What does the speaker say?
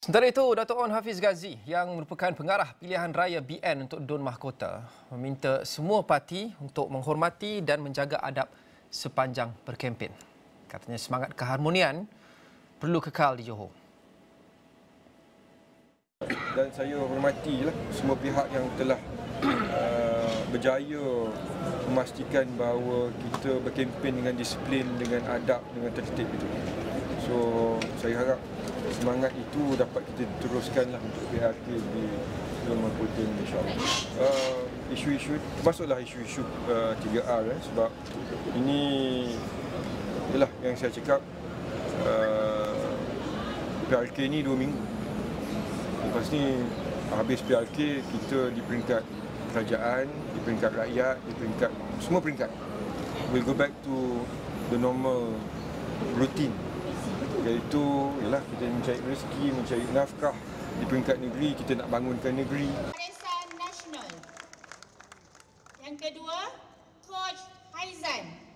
Sementara itu, Dato' On Hafiz Ghazi yang merupakan pengarah pilihan raya BN untuk Dun Mahkota meminta semua parti untuk menghormati dan menjaga adab sepanjang berkempen. Katanya semangat keharmonian perlu kekal di Johor. Dan saya hormatilah semua pihak yang telah uh, berjaya memastikan bahawa kita berkempen dengan disiplin, dengan adab, dengan tertib itu. Saya harap semangat itu dapat kita teruskanlah untuk PRK di Luar Kota insyaAllah. Uh, isu-isu, termasuklah isu-isu uh, 3R eh, sebab ini ialah yang saya cakap uh, PRK ni dua minggu. Lepas ni habis PRK kita di peringkat kerajaan, di peringkat rakyat, di peringkat semua peringkat. We'll go back to the normal routine iaitu ialah kita mencari rezeki, mencari nafkah di peringkat negeri, kita nak bangunkan negeri. Yang kedua, Coach Haizan.